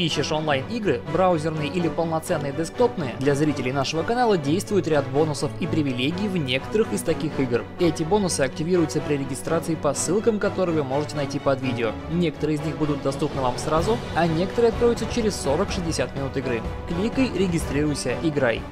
Ищешь онлайн-игры, браузерные или полноценные десктопные? Для зрителей нашего канала действует ряд бонусов и привилегий в некоторых из таких игр. Эти бонусы активируются при регистрации по ссылкам, которые вы можете найти под видео. Некоторые из них будут доступны вам сразу, а некоторые откроются через 40-60 минут игры. Кликай, регистрируйся, играй.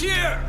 Here!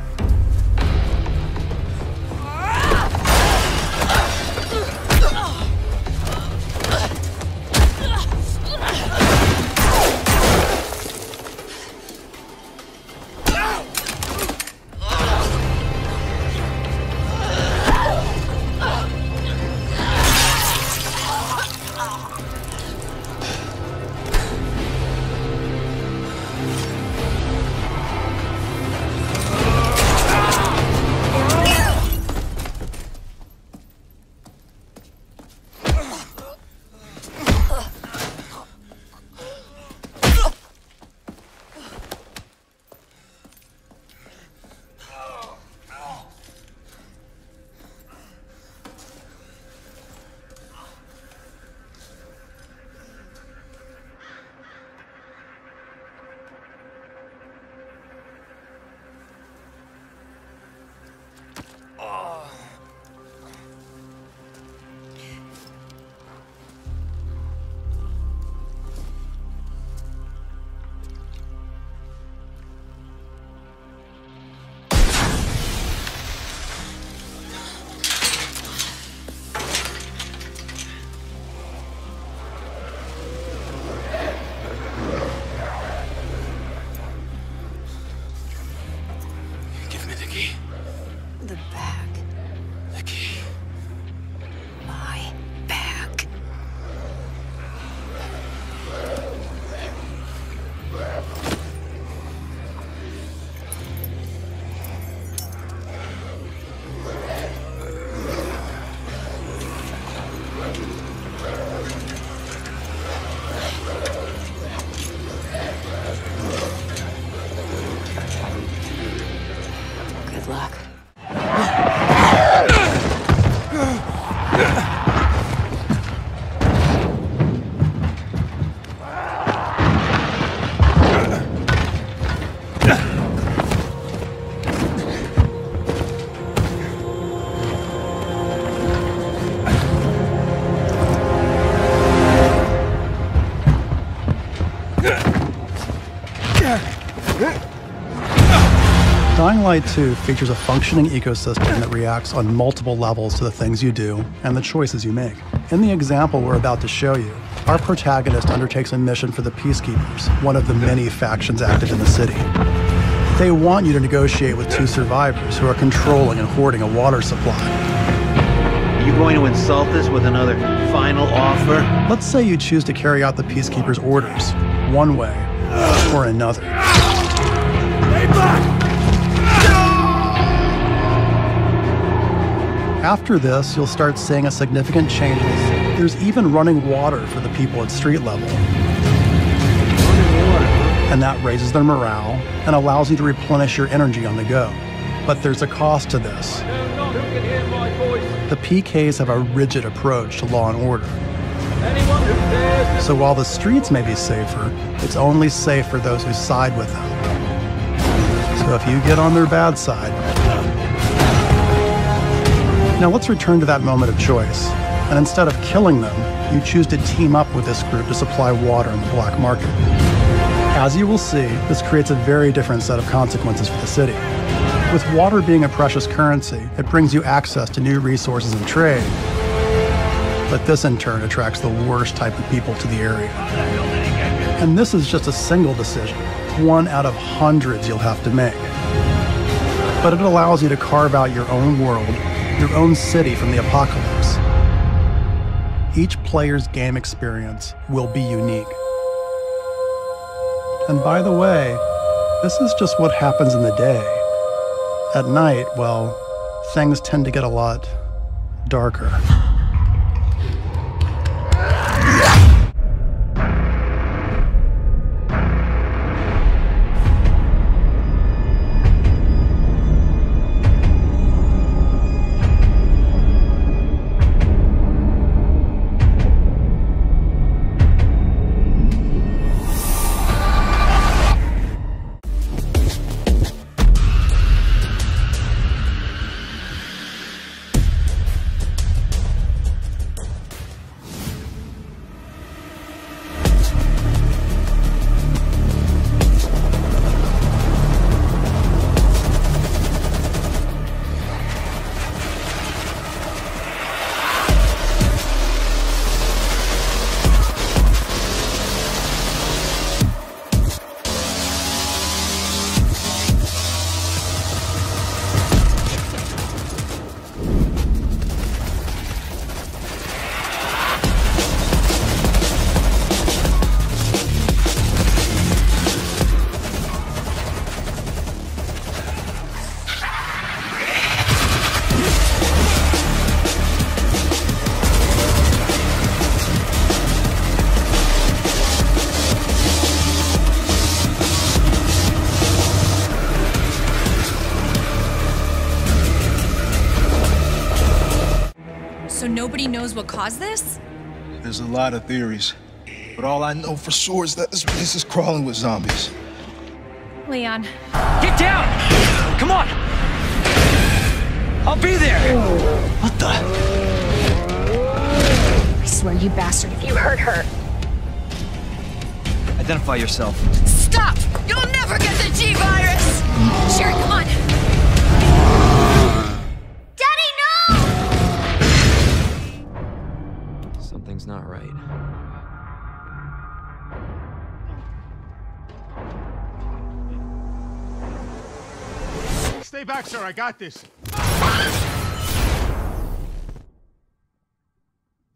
Dying Light 2 features a functioning ecosystem that reacts on multiple levels to the things you do and the choices you make. In the example we're about to show you, our protagonist undertakes a mission for the Peacekeepers, one of the many factions active in the city. They want you to negotiate with two survivors who are controlling and hoarding a water supply. Are you going to insult us with another final offer? Let's say you choose to carry out the Peacekeepers' orders, one way or another. After this, you'll start seeing a significant change. There's even running water for the people at street level. And that raises their morale and allows you to replenish your energy on the go. But there's a cost to this. The PKs have a rigid approach to law and order. So while the streets may be safer, it's only safe for those who side with them. So if you get on their bad side. Now let's return to that moment of choice. And instead of killing them, you choose to team up with this group to supply water in the black market. As you will see, this creates a very different set of consequences for the city. With water being a precious currency, it brings you access to new resources and trade. But this in turn attracts the worst type of people to the area. And this is just a single decision. one out of hundreds you'll have to make. But it allows you to carve out your own world, your own city from the apocalypse. Each player's game experience will be unique. And by the way, this is just what happens in the day. At night, well, things tend to get a lot darker. What caused this? There's a lot of theories. But all I know for sure is that this place is crawling with zombies. Leon, Get down! Come on! I'll be there! What the? I swear you bastard if you hurt her. Identify yourself. Stop! You'll never get the G virus! Sherry, come on! Not right. Stay back, sir. I got this.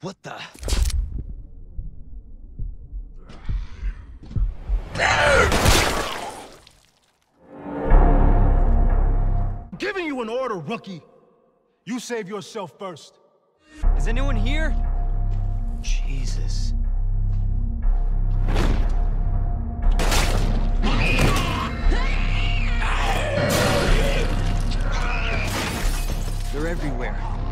What the? I'm giving you an order, rookie. You save yourself first. Is anyone here? Jesus. They're everywhere.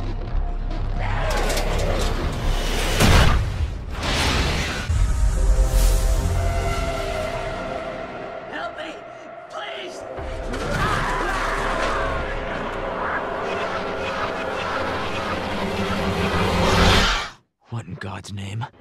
God's name?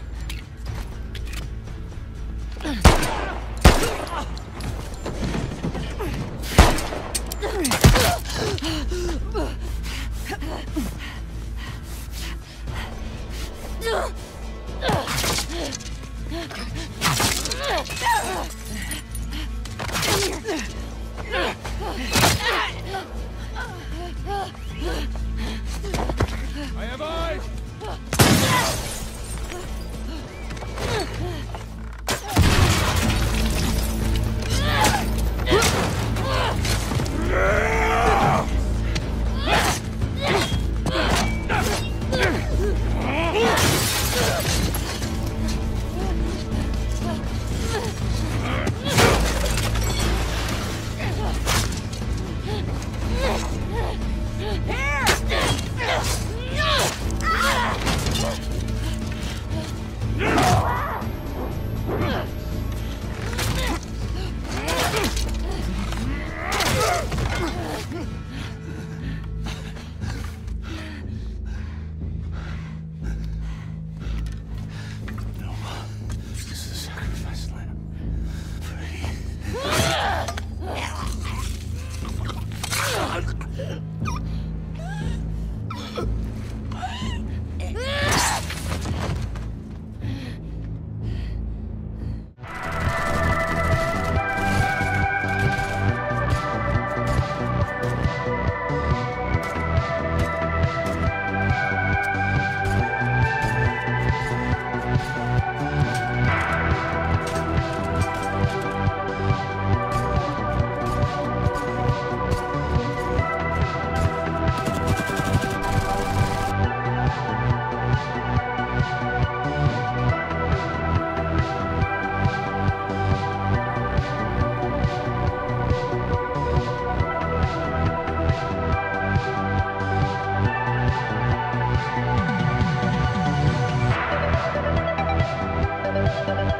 You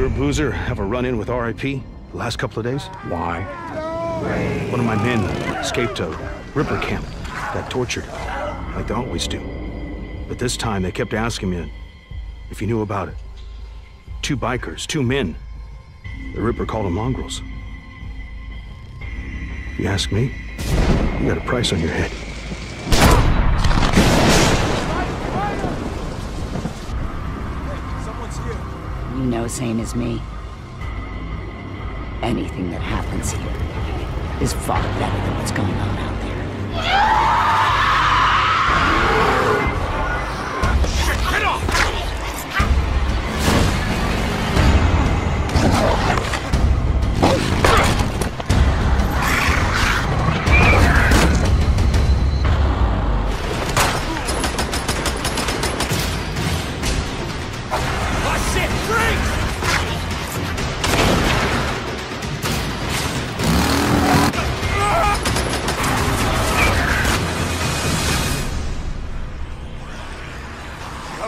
or Boozer have a run-in with RIP the last couple of days? Why? One of my men escaped a Ripper camp, got tortured, like they always do. But this time they kept asking me if you knew about it. Two bikers, two men. The Ripper called them mongrels. You ask me, you got a price on your head. You know same as me. Anything that happens here is far better than what's going on out there.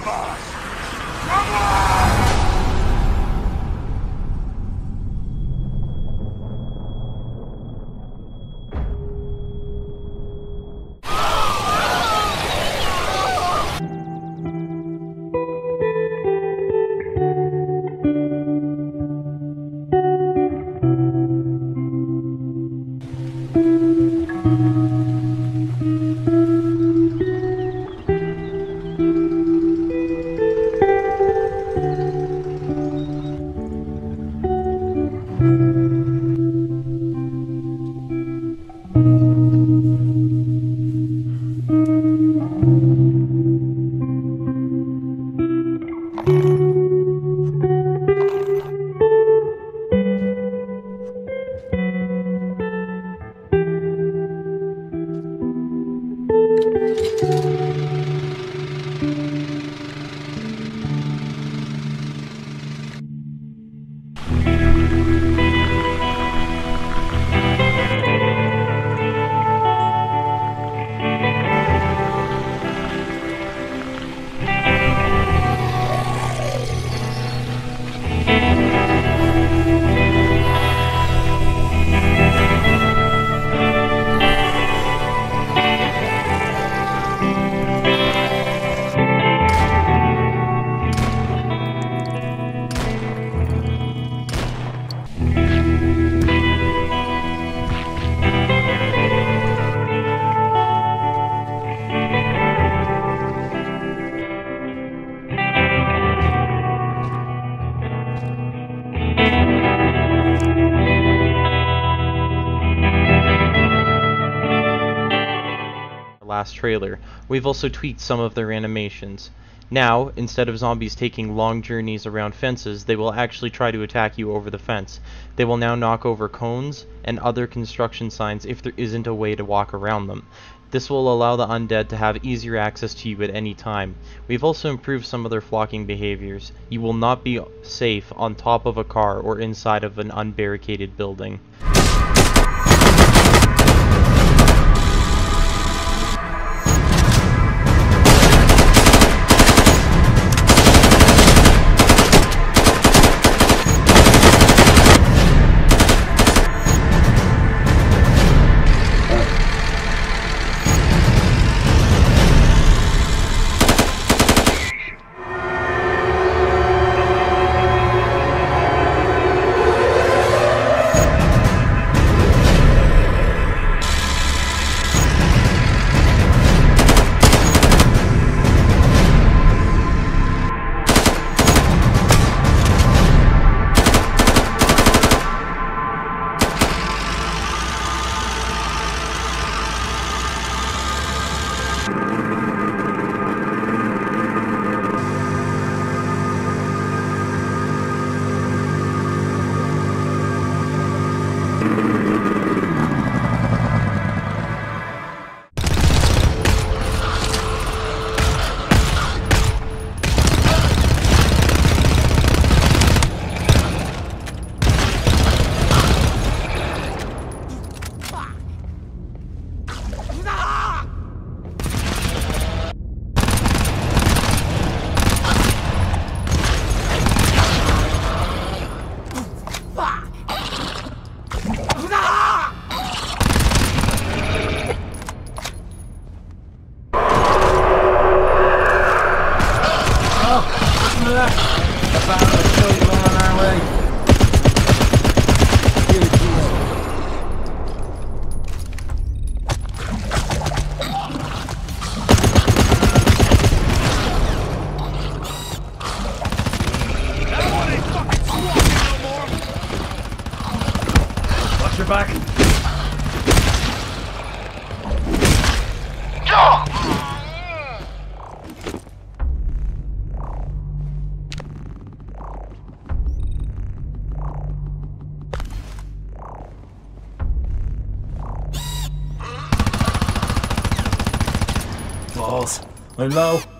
abaixo! Last trailer. We've also tweaked some of their animations. Now, instead of zombies taking long journeys around fences, they will actually try to attack you over the fence. They will now knock over cones and other construction signs if there isn't a way to walk around them. This will allow the undead to have easier access to you at any time. We've also improved some of their flocking behaviors. You will not be safe on top of a car or inside of an unbarricaded building. I'm.